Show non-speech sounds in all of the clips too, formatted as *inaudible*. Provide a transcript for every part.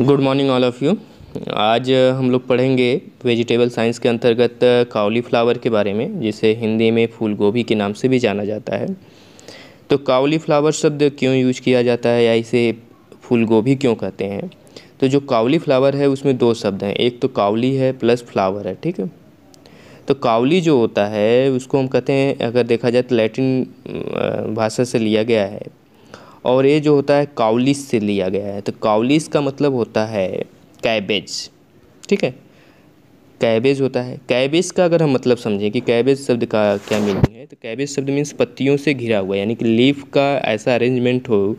Good morning all of you आज हम लोग पढ़ेंगे वेजिटेबल साइंस के अंतर्गत काउलीफ्लावर के बारे में, जिसे हिंदी में फूल गोभी के नाम से भी जाना जाता है। तो काउलीफ्लावर शब्द क्यों यूज़ किया जाता है या इसे फूल गोभी क्यों कहते हैं? तो जो काउलीफ्लावर है, उसमें दो शब्द हैं। एक तो काउली है प्लस फ्लावर है, ठीक है? तो काउली जो होता है, उसको हम कहते हैं, अगर देखा जाए तो लैटिन भाषा से लिया गया है। और ये जो होता है, काउलिस से लिया गया है। तो काउलिस का मतलब होता है कैबेज। ठीक है? कैबेज होता है। कैबेज का अगर हम मतलब समझें कि कैबेज शब्द का क्या मीनिंग है तो कैबेज शब्द मीन्स पत्तियों से घिरा हुआ, यानी कि लीफ का ऐसा अरेंजमेंट हो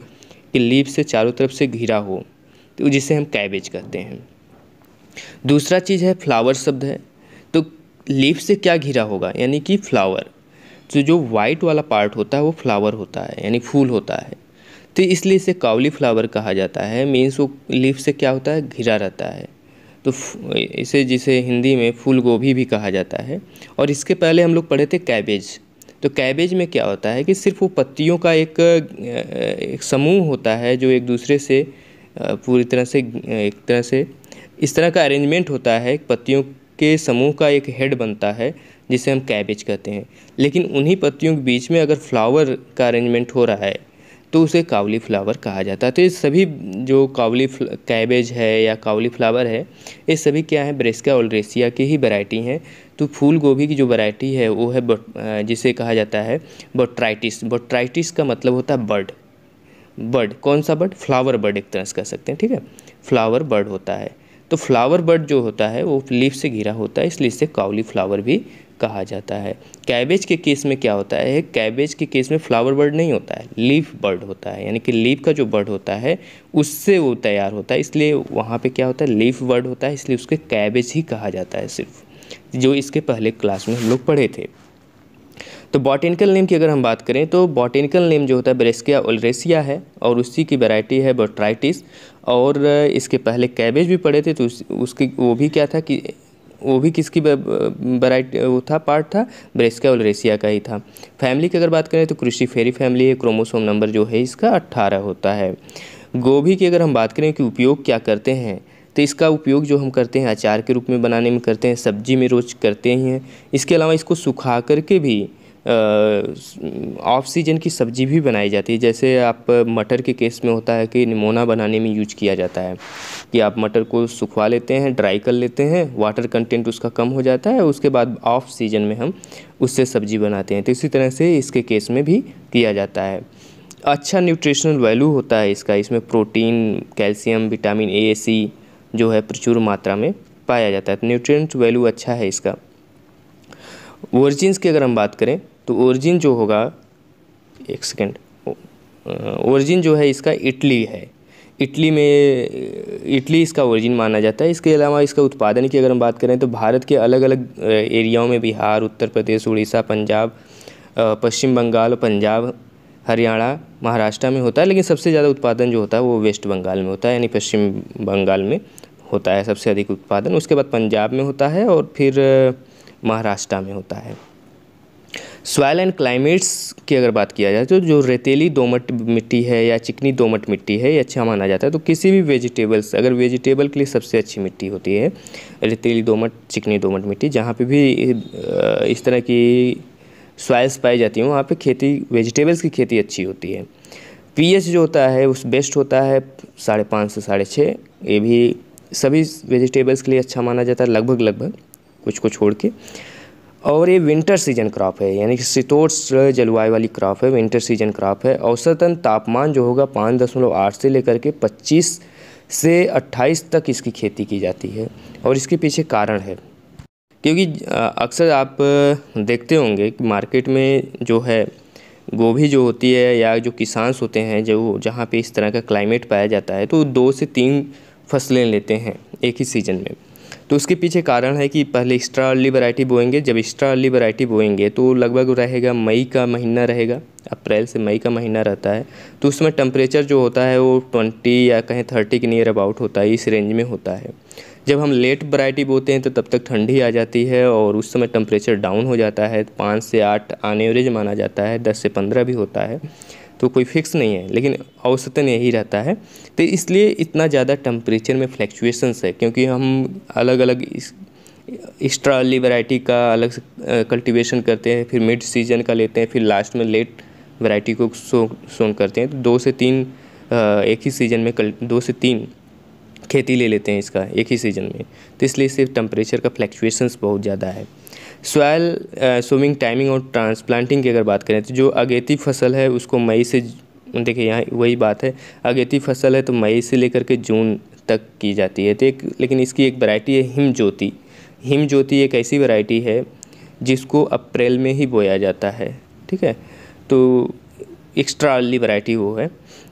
कि लीफ से चारों तरफ़ से घिरा हो तो जिसे हम कैबेज कहते हैं। दूसरा चीज़ है फ्लावर शब्द है। तो लीफ से क्या घिरा होगा? यानी कि फ्लावर तो जो वाइट वाला पार्ट होता है, वो फ्लावर होता है, यानी फूल होता है। तो इसलिए इसे कावली फ्लावर कहा जाता है। मीन्स वो लीफ से क्या होता है? घिरा रहता है। तो इसे जिसे हिंदी में फूल गोभी भी कहा जाता है। और इसके पहले हम लोग पढ़े थे कैबेज। तो कैबेज में क्या होता है कि सिर्फ़ वो पत्तियों का एक, एक समूह होता है जो एक दूसरे से पूरी तरह से एक तरह से इस तरह का अरेंजमेंट होता है। पत्तियों के समूह का एक हेड बनता है जिसे हम कैबेज कहते हैं। लेकिन उन्हीं पत्तियों के बीच में अगर फ्लावर का अरेंजमेंट हो रहा है तो उसे कावली फ्लावर कहा जाता है। तो ये सभी जो कावली कैबेज है या कावली फ्लावर है, ये सभी क्या है? ब्रेस्का ओल्ड्रेसिया की ही वैरायटी हैं। तो फूल गोभी की जो वैरायटी है, वो है बट जिसे कहा जाता है, बोट्राइटिस। बोट्राइटिस का मतलब होता है बर्ड। बर्ड, कौन सा बर्ड? फ्लावर बर्ड एक तरह से कह सकते हैं, ठीक है? फ्लावर बर्ड होता है। तो फ्लावर बर्ड जो होता है, वो लीफ से घिरा होता है, इसलिए इसे कावली फ्लावर भी कहा जाता है। कैबेज के केस में क्या होता है? कैबेज के केस में फ्लावर बर्ड नहीं होता है लीफ बर्ड होता है। यानी कि लीफ का जो बर्ड होता है उससे वो तैयार होता है। इसलिए वहाँ पे क्या होता है? लीफ बर्ड होता है इसलिए उसके कैबेज ही कहा जाता है सिर्फ़ जो इसके पहले क्लास में हम लोग पढ़े थे। तो बॉटेनिकल नेम की अगर हम बात करें तो बॉटेनिकल नेम जो होता है ब्रेस्किया ओलरेसिया है और उसी की वैरायटी है बोट्राइटिस और इसके पहले कैबेज भी पढ़े थे तो उस, उसकी वो भी क्या था कि वो भी किसकी वैरायटी वो था पार्ट था ब्रेस्का ओलरेसिया का ही था। फैमिली की अगर बात करें तो कृषि फेरी फैमिली है क्रोमोसोम नंबर जो है इसका अट्ठारह होता है। गोभी की अगर हम बात करें कि उपयोग क्या करते हैं तो इसका उपयोग जो हम करते हैं, अचार के रूप में बनाने में करते हैं, सब्ज़ी में रोज करते ही हैं, इसके अलावा इसको सुखा करके भी ऑफ़ सीज़न की सब्ज़ी भी बनाई जाती है। जैसे आप मटर के केस में होता है कि निमोना बनाने में यूज़ किया जाता है। कि आप मटर को सुखवा लेते हैं ड्राई कर लेते हैं वाटर कंटेंट उसका कम हो जाता है, उसके बाद ऑफ़ सीज़न में हम उससे सब्ज़ी बनाते हैं। तो इसी तरह से इसके केस में भी किया जाता है। अच्छा न्यूट्रिशनल वैल्यू होता है इसका। इसमें protein calcium vitamin A C जो है प्रचुर मात्रा में पाया जाता है। तो न्यूट्रिएंट वैल्यू अच्छा है इसका। ओरिजिन्स की अगर हम बात करें तो ओरिजिन जो होगा, एक सेकेंड ओरिजिन जो है इसका इटली है। इटली में, इटली इसका ओरिजिन माना जाता है। इसके अलावा इसका उत्पादन की अगर हम बात करें तो भारत के अलग अलग एरियाओं में बिहार, उत्तर प्रदेश, उड़ीसा, पंजाब पश्चिम बंगाल, पंजाब, हरियाणा, महाराष्ट्र में होता है। लेकिन सबसे ज़्यादा उत्पादन जो होता है वो वेस्ट बंगाल में होता है, यानी पश्चिम बंगाल में होता है सबसे अधिक उत्पादन। उसके बाद पंजाब में होता है और फिर महाराष्ट्र में होता है। सॉयल एंड क्लाइमेट्स की अगर बात किया जाए तो जो रेतीली दोमट मिट्टी है या चिकनी दोमट मिट्टी है, ये अच्छा माना जाता है। तो किसी भी वेजिटेबल्स अगर वेजिटेबल के लिए सबसे अच्छी मिट्टी होती है, रेतीली दोमट, चिकनी दोमट मिट्टी, जहाँ पे भी इस तरह की सॉइल्स पाई जाती हैं, वहाँ पे खेती वेजिटेबल्स की खेती अच्छी होती है। पीएच जो होता है, उस बेस्ट होता है साढ़े पाँच से साढ़े छः ये भी सभी वेजिटेबल्स के लिए अच्छा माना जाता है लगभग लगभग कुछ को छोड़ के। और ये विंटर सीज़न क्रॉप है, यानी कि शीतोष्ण जलवायु वाली क्रॉप है विंटर सीज़न क्रॉप है। औसतन तापमान जो होगा पाँच दशमलव आठ से लेकर के पच्चीस से अट्ठाईस तक इसकी खेती की जाती है और इसके पीछे कारण है। क्योंकि अक्सर आप देखते होंगे कि मार्केट में जो है, गोभी जो होती है या जो किसान होते हैं, जो जहाँ पे इस तरह का क्लाइमेट पाया जाता है तो दो से तीन फ़सलें लेते हैं एक ही सीज़न में। तो उसके पीछे कारण है कि पहले एक्स्ट्रा अर्ली वैरायटी बोएँगे, जब एक्स्ट्रा अर्ली वैरायटी बोएँगे तो लगभग रहेगा मई का महीना रहेगा, अप्रैल से मई का महीना रहता है। तो उसमें टेम्परेचर जो होता है, वो ट्वेंटी या कहीं थर्टी के नियर अबाउट होता है, इस रेंज में होता है। जब हम लेट वैरायटी बोते हैं तो तब तक ठंडी आ जाती है और उस समय टेम्परेचर डाउन हो जाता है, पाँच से आठ आन एवरेज माना जाता है, दस से पंद्रह भी होता है। तो कोई फिक्स नहीं है, लेकिन औसतन यही रहता है। तो इसलिए इतना ज़्यादा टेम्परेचर में फ्लैक्चुएशंस है, क्योंकि हम अलग अलग एक्स्ट्रा अर्ली वैरायटी का अलग कल्टीवेशन करते हैं, फिर मिड सीज़न का लेते हैं, फिर लास्ट में लेट वैरायटी को सो सोन करते हैं। तो दो से तीन एक ही सीज़न में दो से तीन खेती ले लेते हैं इसका एक ही सीज़न में। तो इसलिए इससे टेम्परेचर का फ्लैक्चुएशंस बहुत ज़्यादा है। सॉयल सोविंग टाइमिंग और ट्रांसप्लांटिंग की अगर बात करें तो जो अगेती फ़सल है, उसको मई से देखिए यहाँ वही बात है, अगेती फ़सल है तो मई से लेकर के जून तक की जाती है। तो एक, लेकिन इसकी एक वैरायटी है हिम ज्योति हिम ज्योति एक ऐसी वैरायटी है, जिसको अप्रैल में ही बोया जाता है, ठीक है? तो एक्स्ट्रा अर्ली वैरायटी वो है।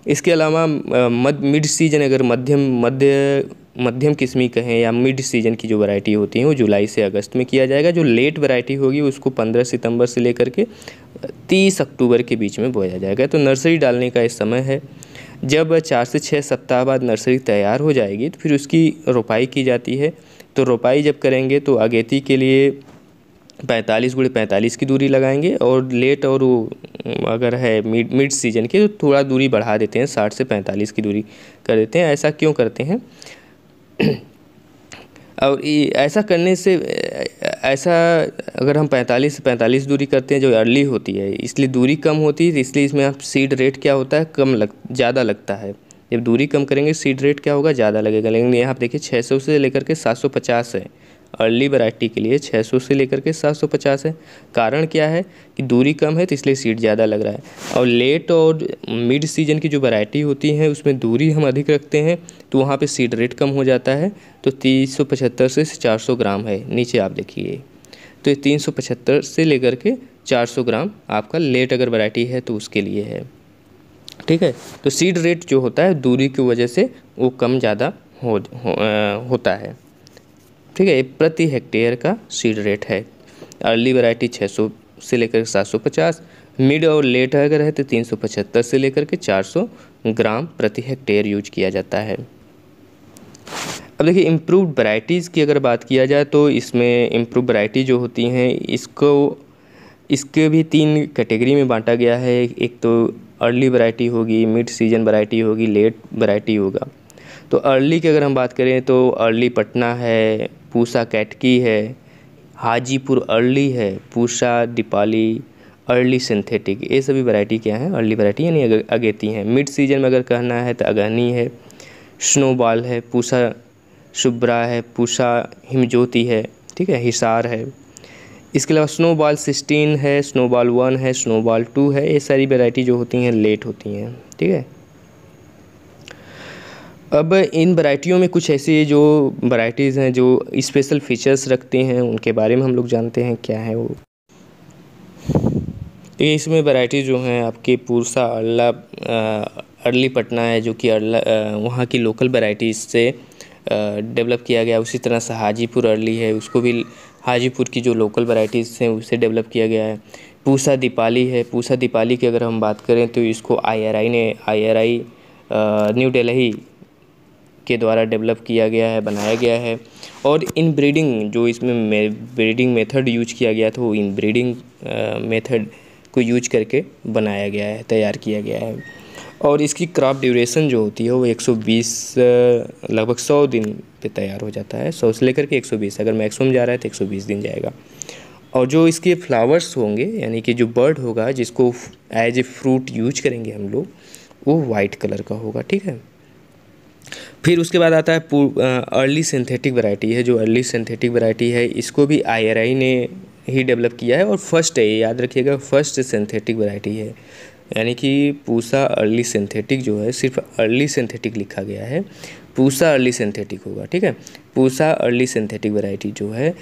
इसके अलावा मद मिड सीज़न अगर मध्यम, मध्य मध्यम किस्मी कहें या मिड सीज़न की जो वैरायटी होती हैं, वो जुलाई से अगस्त में किया जाएगा। जो लेट वैरायटी होगी, उसको पंद्रह सितंबर से लेकर के तीस अक्टूबर के बीच में बोया जाएगा। तो नर्सरी डालने का इस समय है। जब चार से छः सप्ताह बाद नर्सरी तैयार हो जाएगी तो फिर उसकी रोपाई की जाती है। तो रोपाई जब करेंगे तो अगेती के लिए पैंतालीस गुड़े पैंतालीस की दूरी लगाएँगे और लेट और अगर है मिड मिड सीज़न की तो थोड़ा दूरी बढ़ा देते हैं, साठ से पैंतालीस की दूरी कर देते हैं। ऐसा क्यों करते हैं? *clears throat* और ऐसा करने से, ऐसा अगर हम 45 से 45 दूरी करते हैं, जो अर्ली होती है, इसलिए दूरी कम होती है, इसलिए इसमें आप सीड रेट क्या होता है, कम लग, ज़्यादा लगता है। जब दूरी कम करेंगे सीड रेट क्या होगा, ज़्यादा लगेगा। लेकिन यहाँ आप देखिए 600 से लेकर के 750 है। अर्ली वैरायटी के लिए 600 से लेकर के 750 है। कारण क्या है कि दूरी कम है तो इसलिए सीड ज़्यादा लग रहा है। और लेट और मिड सीज़न की जो वैरायटी होती है उसमें दूरी हम अधिक रखते हैं तो वहाँ पे सीड रेट कम हो जाता है तो तीन सौ पचहत्तर से 400 ग्राम है। नीचे आप देखिए। तो पचहत्तर से लेकर के 400 ग्राम आपका लेट अगर वैरायटी है तो उसके लिए है। ठीक है? तो सीड रेट जो होता है दूरी की वजह से वो कम ज़्यादा हो, हो आ, होता है। ठीक है प्रति हेक्टेयर का सीड रेट है। अर्ली वैरायटी 600 से लेकर 750 मिड और लेट अगर है तो 375 से लेकर के 400 ग्राम प्रति हेक्टेयर यूज़ किया जाता है। अब देखिए इम्प्रूव्ड वैरायटीज़ की अगर बात किया जाए तो इसमें इम्प्रूव वैरायटी जो होती हैं, इसको, इसके भी तीन कैटेगरी में बांटा गया है। एक तो अर्ली वैरायटी होगी मिड सीज़न वैरायटी होगी लेट वैरायटी होगा। तो अर्ली की अगर हम बात करें तो अर्ली पटना है, पूसा कैटकी है, हाजीपुर अर्ली है, पूसा, दीपाली, अर्ली सिंथेटिक, ये सभी वैरायटी क्या हैं? अर्ली वैरायटी यानी अगेती हैं। मिड सीज़न में अगर कहना है तो अगहनी है स्नोबॉल है, पूसा शुभ्रा है, पूसा हिमज्योति है, ठीक है, हिसार है। इसके अलावा स्नोबॉल सिक्सटीन है स्नोबॉल वन है स्नोबॉल टू है, ये सारी वैरायटी जो होती हैं लेट होती हैं, ठीक है? अब इन वैरायटियों में कुछ ऐसी जो वैरायटीज़ हैं, जो स्पेशल फीचर्स रखती हैं, उनके बारे में हम लोग जानते हैं, क्या है वो? ये इसमें वैरायटी जो हैं, आपके पूरसा अल्ला अर्ली पटना है, जो कि अल्ला वहाँ की लोकल वैरायटीज़ से डेवलप किया गया। उसी तरह से हाजीपुर अर्ली है, उसको भी हाजीपुर की जो लोकल वैरायटीज़ हैं, उसे डेवलप किया गया है। पूसा दीपाली है, पूसा दीपाली की अगर हम बात करें तो इसको आईआरआई ने आईआरआई न्यू दिल्ली के द्वारा डेवलप किया गया है, बनाया गया है। और इन ब्रीडिंग जो इसमें ब्रीडिंग मेथड यूज़ किया गया था, वो इन ब्रीडिंग मेथड को यूज़ करके बनाया गया है, तैयार किया गया है। और इसकी क्रॉप ड्यूरेशन जो होती है, वो 120 लगभग 100 दिन पे तैयार हो जाता है। 100 से लेकर के 120 अगर मैक्सिमम जा रहा है तो 120 दिन जाएगा। और जो इसके फ्लावर्स होंगे, यानी कि जो बर्ड होगा, जिसको एज ए फ्रूट यूज़ करेंगे हम लोग, वो वाइट कलर का होगा, ठीक है? फिर उसके बाद आता है अर्ली सिंथेटिक वैरायटी है, जो अर्ली सिंथेटिक वैरायटी है, इसको भी आई ने ही डेवलप किया है और फ़र्स्ट है याद रखिएगा फ़र्स्ट सिंथेटिक वैरायटी है। यानी कि पूसा अर्ली सिंथेटिक जो है, सिर्फ़ अर्ली सिंथेटिक लिखा गया है। पूसा अर्ली सिंथेटिक होगा, ठीक है? पूसा अर्ली सिंथेटिक वैरायटी जो है,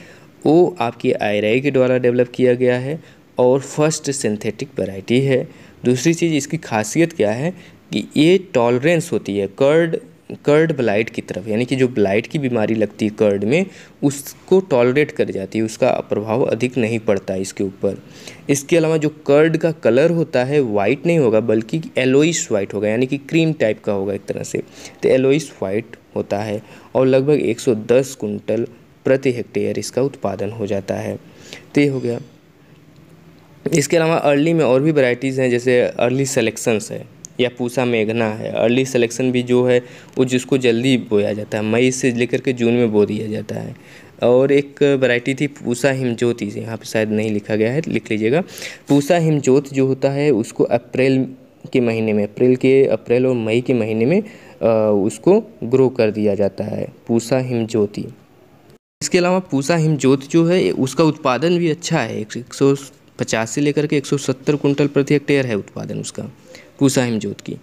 वो आपकी आई के द्वारा डेवलप किया गया है और फ़र्स्ट सिंथेटिक वैरायटी है। दूसरी चीज़, इसकी खासियत क्या है कि ये टॉलरेंस होती है कर्ड कर्ड ब्लाइट की तरफ़, यानी कि जो ब्लाइट की बीमारी लगती है कर्ड में, उसको टॉलरेट कर जाती है, उसका प्रभाव अधिक नहीं पड़ता इसके ऊपर। इसके अलावा जो कर्ड का कलर होता है वाइट नहीं होगा, बल्कि एलोइस वाइट होगा, यानी कि क्रीम टाइप का होगा एक तरह से। तो एलोइस वाइट होता है और लगभग 110 कुंटल प्रति हेक्टेयर इसका उत्पादन हो जाता है। तो ये हो गया। इसके अलावा अर्ली में और भी वैरायटीज़ हैं, जैसे अर्ली सेलेक्शंस है। या पूसा मेघना है। अर्ली सिलेक्शन भी जो है वो जिसको जल्दी बोया जाता है। मई से लेकर के जून में बो दिया जाता है। और एक वैरायटी थी पूसा हिमज्योति यहाँ पे शायद नहीं लिखा गया है लिख लीजिएगा। पूसा हिमजोत जो होता है उसको अप्रैल के महीने में अप्रैल के अप्रैल और मई के महीने में आ, उसको ग्रो कर दिया जाता है। पूसा हिमज्योति। इसके अलावा पूसा हिमजोत जो है उसका उत्पादन भी अच्छा है। एक सौ पचास से लेकर के एक सौ सत्तर कुंटल प्रति हेक्टेयर है उत्पादन उसका। पूसा हिमजोत की।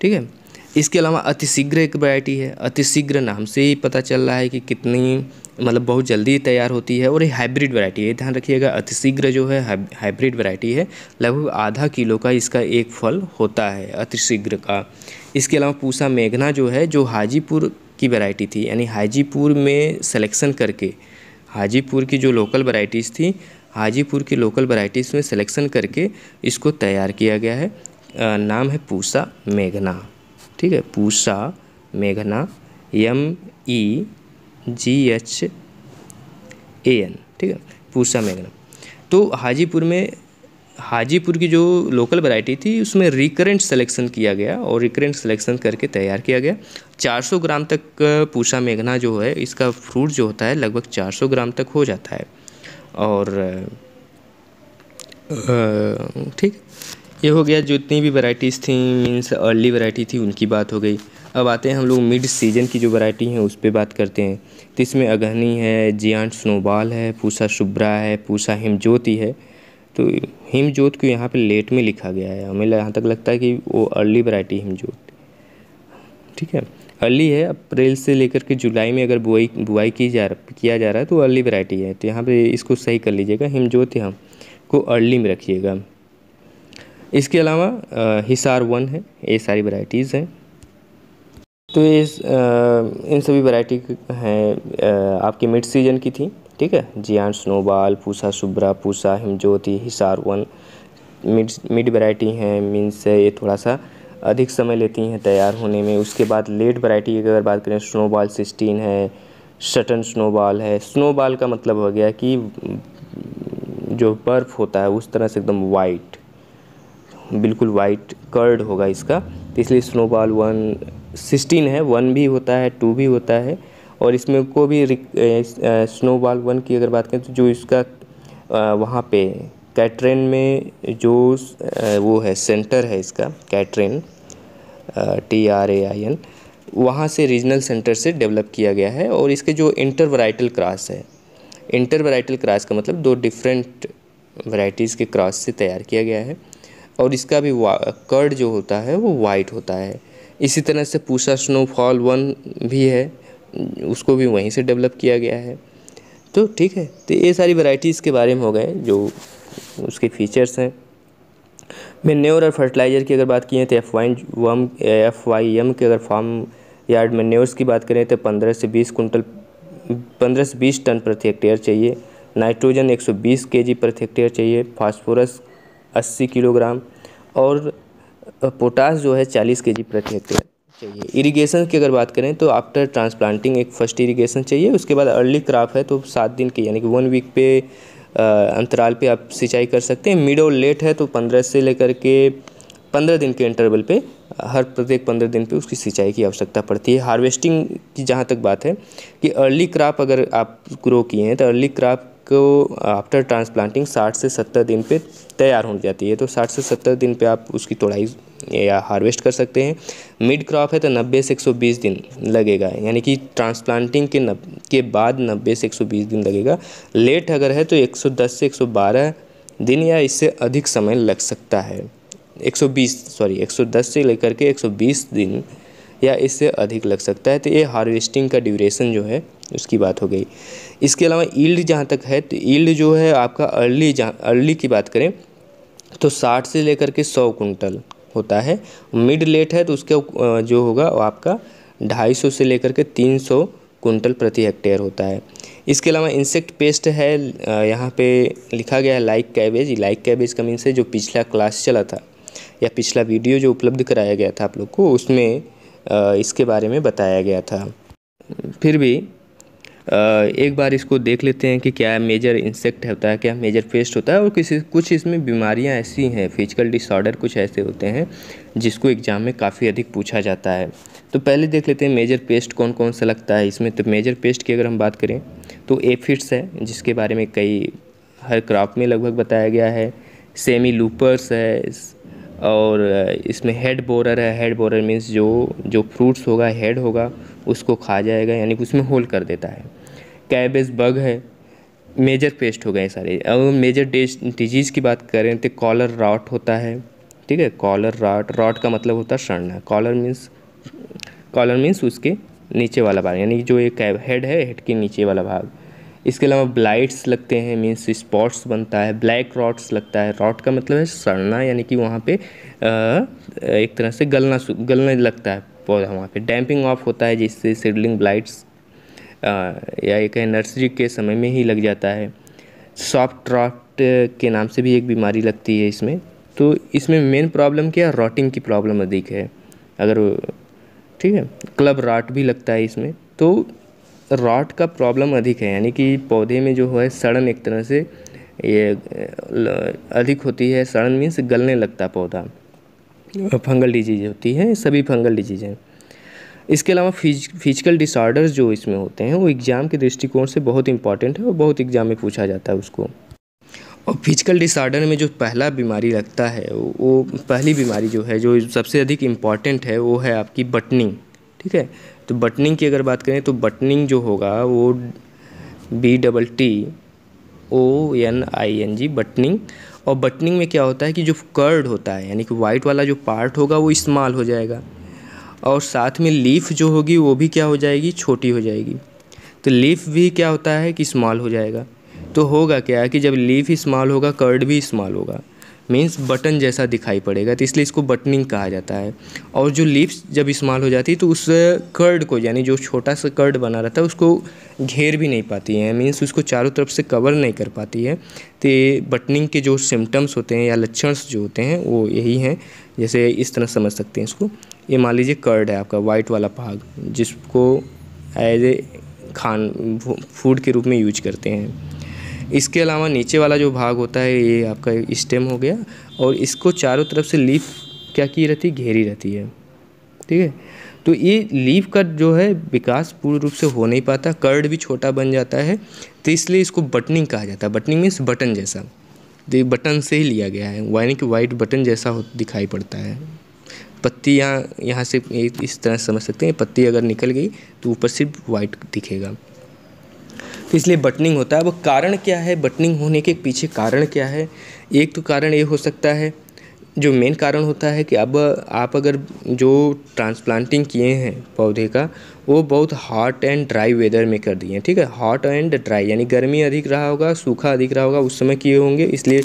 ठीक है? इसके अलावा अतिशीघ्र एक वैरायटी है। अतिशीघ्र नाम से ही पता चल रहा है कि कितनी मतलब बहुत जल्दी तैयार होती है और ये हाइब्रिड वैरायटी है। ध्यान रखिएगा, अतिशीघ्र जो है हाइब्रिड वैरायटी है। लगभग आधा किलो का इसका एक फल होता है अतिशीघ्र का। इसके अलावा पूसा मेघना जो है, जो हाजीपुर की वैरायटी थी, यानी हाजीपुर में सिलेक्शन करके, हाजीपुर की जो लोकल वैरायटीज़ थी, हाजीपुर की लोकल वैरायटीज़ में सिलेक्शन करके इसको तैयार किया गया है। नाम है पूसा मेघना। ठीक है? पूसा मेघना M E G H A N. ठीक है? पूसा मेघना। तो हाजीपुर में, हाजीपुर की जो लोकल वैरायटी थी, उसमें रिकरेंट सिलेक्शन किया गया और रिकरेंट सिलेक्शन करके तैयार किया गया। 400 ग्राम तक पूसा मेघना जो है, इसका फ्रूट जो होता है, लगभग 400 ग्राम तक हो जाता है। और ठीक? ये हो गया जितनी भी वैराइटीज़ थी, मीन्स अर्ली वैरायटी थी, उनकी बात हो गई। अब आते हैं हम लोग मिड सीज़न की जो वैरायटी हैं, उस पर बात करते हैं। तो इसमें अगहनी है जियांट स्नोबॉल है, पूसा शुभ्रा है, पूसा हिमज्योति है। तो हिमज्योत को यहाँ पे लेट में लिखा गया है। हमें यहाँ तक लगता है कि वो अर्ली वैरायटी हिमज्योत। ठीक है? अर्ली है, अप्रैल से लेकर के जुलाई में अगर बुआई बुआई की जा, किया जा रहा है तो अर्ली वैरायटी है। तो यहाँ पे इसको सही कर लीजिएगा हिमजोत यहाँ को अर्ली में रखिएगा। इसके अलावा हिसार वन है, ये सारी वैरायटीज़ हैं। तो ये इन सभी वैरायटी हैं आपकी मिड सीज़न की थी, ठीक है? Giant snowball Pusa, Shubhra, Pusa, Himjyoti, Hisar one mid mid variety हैं मीन्स ये थोड़ा सा अधिक समय लेती हैं तैयार होने में। उसके बाद लेट वैरायटी की अगर बात करें स्नोबॉल सिक्सटीन है शटन स्नोबाल है। स्नोबाल का मतलब हो गया कि, जो बर्फ़ होता है, उस तरह से एकदम वाइट बिल्कुल वाइट कर्ड होगा इसका। तो इसलिए स्नोबॉल वन सिक्सटीन है वन भी होता है टू भी होता है। और इसमें को भी स्नोबॉल वन की अगर बात करें तो जो इसका वहाँ पे कैटरेन में जो वो है सेंटर है इसका Katrain T R A I N वहाँ से रीजनल सेंटर से डेवलप किया गया है। और इसके जो इंटर वराइटल क्रॉस है इंटर वराइटल क्रॉस का मतलब दो डिफरेंट वैरायटीज़ के क्रॉस से तैयार किया गया है। और इसका भी कर्ड जो होता है, वो वाइट होता है। इसी तरह से पूसा स्नोफॉल वन भी है, उसको भी वहीं से डेवलप किया गया है। तो ठीक है तो ये सारी वैरायटीज़ के बारे में हो गए, जो उसके फीचर्स हैं। मेन्योर और फर्टिलाइज़र की अगर बात की है तो F Y M F Y M के अगर फार्म यार्ड मेन्योर्स की बात करें तो पंद्रह से बीस कुंटल, पंद्रह से बीस टन प्रति हेक्टेयर चाहिए। नाइट्रोजन एक सौ बीस के जी प्रति हेक्टेयर चाहिए। फास्फोरस अस्सी किलोग्राम और पोटास जो है चालीस के जी प्रति हेक्टेयर चाहिए। इरिगेशन की अगर बात करें तो आफ्टर ट्रांसप्लांटिंग एक फ़र्स्ट इरिगेशन चाहिए, उसके बाद अर्ली क्रॉप है तो सात दिन की, यानी कि वन वीक पे अंतराल पे आप सिंचाई कर सकते हैं। मिड और लेट है तो पंद्रह से लेकर के पंद्रह दिन के इंटरवल पे, हर प्रत्येक पंद्रह दिन पे उसकी सिंचाई की आवश्यकता पड़ती है। हार्वेस्टिंग की जहाँ तक बात है कि अर्ली क्रॉप अगर आप ग्रो किए हैं तो अर्ली क्रॉप को आफ्टर ट्रांसप्लांटिंग साठ से सत्तर दिन पे तैयार हो जाती है। तो साठ से सत्तर दिन पे आप उसकी तोड़ाई, या हार्वेस्ट कर सकते हैं। मिड क्रॉप है तो नब्बे से एक सौ बीस दिन लगेगा। यानी कि ट्रांसप्लांटिंग के नब, के बाद नब्बे से एक सौ बीस दिन लगेगा। लेट अगर है तो एक सौ दस से एक सौ बारह दिन या इससे अधिक समय लग सकता है। एक सौ बीस सॉरी एक सौ दस से लेकर के एक सौ बीस दिन या इससे अधिक लग सकता है। तो ये हार्वेस्टिंग का ड्यूरेशन जो है, उसकी बात हो गई। इसके अलावा ईल्ड जहाँ तक है तो ईल्ड जो है आपका अर्ली जहाँ अर्ली की बात करें तो साठ से लेकर के सौ कुंटल होता है। मिड लेट है तो उसका जो होगा, वो आपका ढाई सौ से लेकर के तीन सौ कुंटल प्रति हेक्टेयर होता है। इसके अलावा इंसेक्ट पेस्ट है यहाँ पे लिखा गया है लाइक कैबेज लाइक कैबेज का मीन से जो पिछला क्लास चला था, या पिछला वीडियो जो उपलब्ध कराया गया था आप लोग को, उसमें इसके बारे में बताया गया था। फिर भी एक बार इसको देख लेते हैं कि क्या मेजर इंसेक्ट होता है, क्या मेजर पेस्ट होता है और किसी, कुछ इसमें बीमारियाँ ऐसी हैं फ़िज़िकल डिसऑर्डर कुछ ऐसे होते हैं, जिसको एग्ज़ाम में काफ़ी अधिक पूछा जाता है। तो पहले देख लेते हैं मेजर पेस्ट कौन कौन सा लगता है। इसमें तो मेजर पेस्ट की अगर हम बात करें तो एफिड्स है, जिसके बारे में कई, हर क्रॉप में लगभग बताया गया है। सेमी लूपर्स है और इसमें हेड बोरर है। हेड बोरर मीन्स जो जो फ्रूट्स होगा हेड होगा, उसको खा जाएगा, यानी कि उसमें होल कर देता है। कैबेज बग है। मेजर पेस्ट हो गए सारे। अब मेजर डिज़ीज़ की बात करें तो कॉलर रॉट होता है। ठीक है? कॉलर रॉट रॉट का मतलब होता है सड़ना कॉलर मीन्स कॉलर मीन्स उसके नीचे वाला भाग। यानी जो एक हेड है हेड के नीचे वाला भाग। इसके अलावा ब्लाइट्स लगते हैं मीन्स स्पॉट्स बनता है ब्लैक रॉट्स लगता है। रॉट का मतलब है सड़ना, यानी कि वहाँ पे एक तरह से गलना गलने लगता है पौधा वहाँ पे। डैम्पिंग ऑफ़ होता है, जिससे सीडलिंग ब्लाइट्स या एक नर्सरी के समय में ही लग जाता है। सॉफ्ट रॉट के नाम से भी एक बीमारी लगती है इसमें। तो इसमें मेन प्रॉब्लम क्या रॉटिंग की प्रॉब्लम अधिक है। अगर ठीक है? क्लब रॉट भी लगता है इसमें। तो रॉट का प्रॉब्लम अधिक है, यानी कि पौधे में जो है, सड़न एक तरह से ये अधिक होती है। सड़न मीन्स गलने लगता पौधा। फंगल डिज़ीज़ होती है, सभी फंगल डिज़ीज़ हैं। इसके अलावा फिज फ़िज़िकल डिसऑर्डर्स जो इसमें होते हैं, वो एग्ज़ाम के दृष्टिकोण से बहुत इंपॉर्टेंट है और बहुत एग्ज़ाम में पूछा जाता है उसको। और फ़िज़िकल डिसऑर्डर में जो पहला बीमारी लगता है, वो पहली बीमारी जो है, जो सबसे अधिक इंपॉर्टेंट है, वो है आपकी बटनिंग, ठीक है? तो बटनिंग की अगर बात करें तो बटनिंग जो होगा वो B double T O N I N G, buttoning. और बटनिंग में क्या होता है कि जो कर्ड होता है, यानी कि वाइट वाला जो पार्ट होगा वो इस्तेमाल हो जाएगा। और साथ में लीफ जो होगी वो भी क्या हो जाएगी? छोटी हो जाएगी। तो लीफ भी क्या होता है कि स्मॉल हो जाएगा। तो होगा क्या कि जब लीफ स्मॉल होगा, कर्ड भी स्मॉल होगा। मीन्स बटन जैसा दिखाई पड़ेगा तो इसलिए इसको बटनिंग कहा जाता है। और जो लिप्स जब इस्तेमाल हो जाती है तो उस कर्ड को, यानी जो छोटा सा कर्ड बना रहता है, उसको घेर भी नहीं पाती है। मीन्स उसको चारों तरफ़ से कवर नहीं कर पाती है। तो बटनिंग के जो सिम्टम्स होते हैं या लक्षण जो होते हैं, वो यही हैं। जैसे इस तरह समझ सकते हैं इसको। ये मान लीजिए कर्ड है आपका वाइट वाला भाग, जिसको एज ए खान, फ़ूड के रूप में यूज़ करते हैं। इसके अलावा नीचे वाला जो भाग होता है, ये आपका स्टेम हो गया और इसको चारों तरफ़ से लीफ क्या की रहती घेरी रहती है। ठीक है? तो ये लीफ का जो है, विकास पूर्ण रूप से हो नहीं पाता, कर्ड भी छोटा बन जाता है तो इसलिए इसको बटनिंग कहा जाता है। बटनिंग मीन्स बटन जैसा। तो बटन से ही लिया गया है, यानी कि वाइट बटन जैसा हो, दिखाई पड़ता है। पत्ती यहाँ यहाँ से इस तरह समझ सकते हैं, पत्ती अगर निकल गई तो ऊपर सिर्फ़ वाइट दिखेगा। तो इसलिए बटनिंग होता है। अब कारण क्या है? बटनिंग होने के पीछे कारण क्या है? एक तो कारण ये हो सकता है, जो मेन कारण होता है कि अब आप अगर जो ट्रांसप्लांटिंग किए हैं पौधे का, वो बहुत हॉट एंड ड्राई वेदर में कर दिए हैं, ठीक है? हॉट एंड ड्राई यानी गर्मी अधिक रहा होगा, सूखा अधिक रहा होगा, उस समय किए होंगे, इसलिए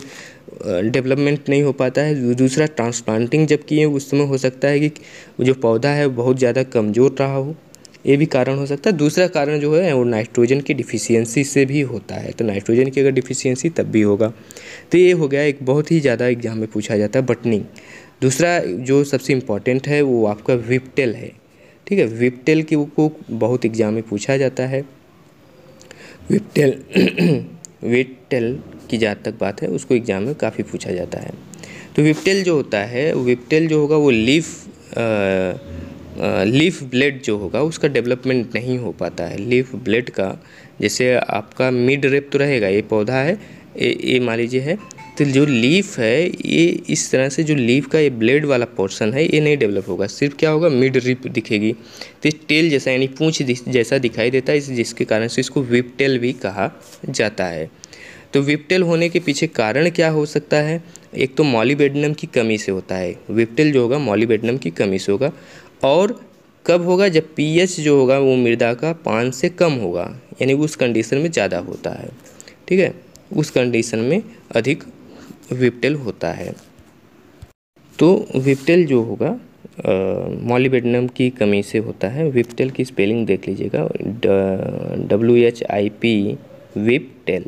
डेवलपमेंट नहीं हो पाता है। दूसरा ट्रांसप्लांटिंग जब किए, उस समय हो सकता है कि जो पौधा है बहुत ज़्यादा कमज़ोर रहा हो। ये भी कारण हो सकता है। दूसरा कारण जो है, वो नाइट्रोजन की डिफिशियंसी से भी होता है। तो नाइट्रोजन की अगर डिफिशियंसी तब भी होगा। तो ये हो गया एक बहुत ही ज़्यादा एग्ज़ाम में पूछा जाता है, बटनिंग। दूसरा जो सबसे इंपॉर्टेंट है, वो आपका विपटेल है। ठीक है, विपटेल की को बहुत एग्ज़ाम में पूछा जाता है। विपटेल विपटेल की जहाँ तक बात है, उसको एग्ज़ाम में काफ़ी पूछा जाता है। तो विपटेल जो होता है, विपटेल जो होगा, वो लीफ लीफ ब्लेड जो होगा, उसका डेवलपमेंट नहीं हो पाता है। लीफ ब्लेड का, जैसे आपका मिड रेप तो रहेगा, ये पौधा है, ये ये मान लीजिए है तो जो लीफ है, ये इस तरह से जो लीफ का ये ब्लेड वाला पोर्शन है, ये नहीं डेवलप होगा। सिर्फ़ क्या होगा, मिड रिप दिखेगी। तो टेल जैसा, यानी पूँछ जैसा दिखाई देता है जिसके कारण से इसको विप टेल भी कहा जाता है। तो विपटेल होने के पीछे कारण क्या हो सकता है? एक तो मॉलीबेडनम की कमी से होता है। विपटेल जो होगा मॉलीबेडनम की कमी से होगा। और कब होगा? जब पीएच जो होगा वो मृदा का पाँच से कम होगा, यानी उस कंडीशन में ज़्यादा होता है। ठीक है? उस कंडीशन में अधिक विपटेल होता है। तो विपटेल जो होगा मॉलीबेडनम की कमी से होता है। विपटेल की स्पेलिंग देख लीजिएगा। W H I P whiptail.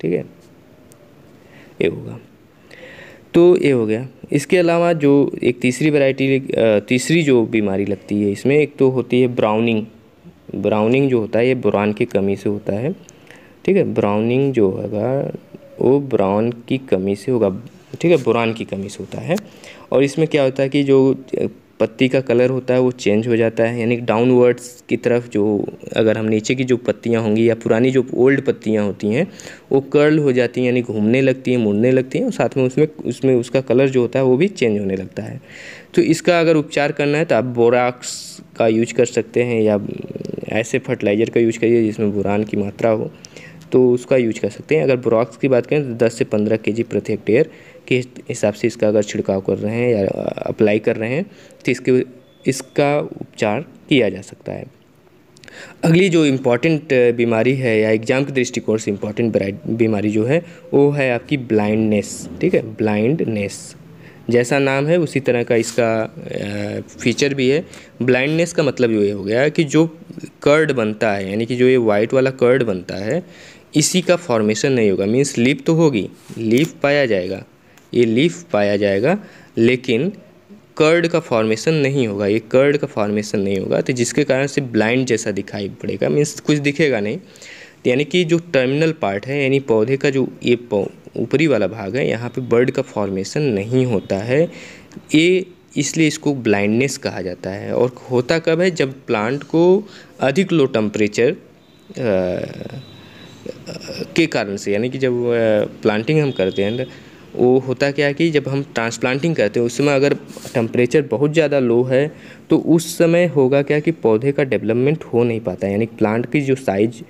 ठीक है? ये होगा। तो ये हो गया। इसके अलावा जो एक तीसरी वैरायटी तीसरी जो बीमारी लगती है, इसमें एक तो होती है ब्राउनिंग ब्राउनिंग जो होता है, ये बुरान की कमी से होता है। ठीक है ब्राउनिंग जो होगा, वो ब्राउन की कमी से होगा। ठीक है, बुरान की कमी से होता है। और इसमें क्या होता है कि जो पत्ती का कलर होता है वो चेंज हो जाता है, यानी डाउनवर्ड्स की तरफ़ जो अगर हम नीचे की जो पत्तियाँ होंगी या पुरानी जो ओल्ड पत्तियाँ होती हैं, वो कर्ल हो जाती हैं, यानी घूमने लगती हैं, मुड़ने लगती हैं और साथ में उसमें उसमें उसका कलर जो होता है वो भी चेंज होने लगता है। तो इसका अगर उपचार करना है तो आप बोराक्स का यूज़ कर सकते हैं या ऐसे फर्टिलाइज़र का यूज़ करिए जिसमें बुरान की मात्रा हो तो उसका यूज़ कर सकते हैं। अगर बोराक्स की बात करें तो 10 से 15 के जी प्रति हेक्टेयर के हिसाब से इसका अगर छिड़काव कर रहे हैं या अप्लाई कर रहे हैं तो इसके इसका उपचार किया जा सकता है। अगली जो इंपॉर्टेंट बीमारी है या एग्ज़ाम के दृष्टिकोण से इंपॉर्टेंट बीमारी जो है, वो है आपकी ब्लाइंडनेस, ठीक है? ब्लाइंडनेस। जैसा नाम है, उसी तरह का इसका फीचर भी है। ब्लाइंडनेस का मतलब ये हो गया कि जो कर्ड बनता है, यानी कि जो ये वाइट वाला कर्ड बनता है, इसी का फॉर्मेशन नहीं होगा। मीन्स लीफ तो होगी, लीफ पाया जाएगा। ये लीफ पाया जाएगा, लेकिन कर्ड का फॉर्मेशन नहीं होगा, ये कर्ड का फॉर्मेशन नहीं होगा तो जिसके कारण से ब्लाइंड जैसा दिखाई पड़ेगा। मीन्स कुछ दिखेगा नहीं। तो यानी कि जो टर्मिनल पार्ट है, यानी पौधे का जो ये ऊपरी वाला भाग है, यहाँ पे बर्ड का फॉर्मेशन नहीं होता है। ये इसलिए इसको ब्लाइंडनेस कहा जाता है। और होता कब है? जब प्लांट को अधिक लो टेम्परेचर के कारण से। यानी कि जब प्लांटिंग हम करते हैं वो होता क्या है कि जब हम ट्रांसप्लांटिंग करते हैं उस समय अगर टेम्परेचर बहुत ज़्यादा लो है तो उस समय होगा क्या कि पौधे का डेवलपमेंट हो नहीं पाता यानी प्लांट की जो साइज़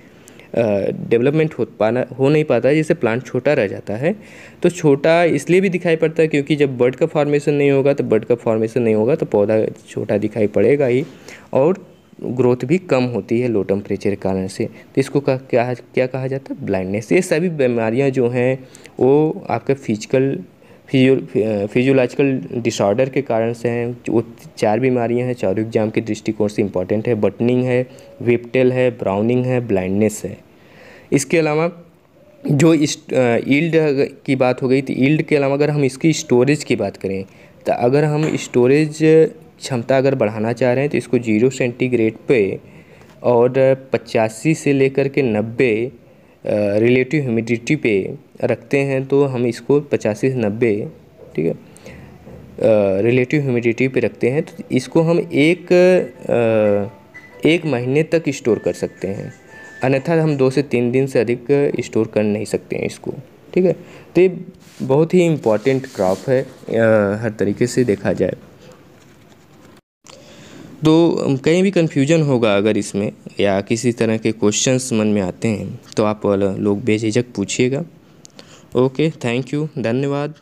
डेवलपमेंट हो पाना, हो नहीं पाता है, जिससे प्लांट छोटा रह जाता है। तो छोटा इसलिए भी दिखाई पड़ता है क्योंकि जब बर्ड का फॉर्मेशन नहीं होगा तो बर्ड का फॉर्मेशन नहीं होगा तो पौधा छोटा दिखाई पड़ेगा ही। और ग्रोथ भी कम होती है लो टेम्परेचर के कारण से। तो इसको क्या क्या कहा जाता है? ब्लाइंडनेस ये सभी बीमारियाँ जो हैं, वो आपके फ़िज़िकल फिजियो फिजियोलॉजिकल डिसऑर्डर के कारण से हैं। वो चार बीमारियाँ हैं, चारों एग्ज़ाम के दृष्टिकोण से इंपॉर्टेंट है। बटनिंग है विप्टेल है ब्राउनिंग है ब्लाइंडनेस है। इसके अलावा जो इस ईल्ड की बात हो गई तो ईल्ड के अलावा अगर हम इसकी स्टोरेज की बात करें तो अगर हम स्टोरेज क्षमता अगर बढ़ाना चाह रहे हैं तो इसको ज़ीरो सेंटीग्रेड पे और पचासी से लेकर के नब्बे रिलेटिव ह्यूमिडिटी पे रखते हैं तो हम इसको पचासी से नब्बे ठीक है रिलेटिव ह्यूमिडिटी पे रखते हैं। तो इसको हम एक आ, एक महीने तक स्टोर कर सकते हैं। अन्यथा हम दो से तीन दिन से अधिक स्टोर कर नहीं सकते हैं इसको ठीक है। तो ये बहुत ही इंपॉर्टेंट क्रॉप है आ, हर तरीके से देखा जाए। तो कहीं भी कन्फ्यूज़न होगा अगर इसमें, या किसी तरह के क्वेश्चंस मन में आते हैं तो आप लोग बेझिझक पूछिएगा। ओके थैंक यू धन्यवाद।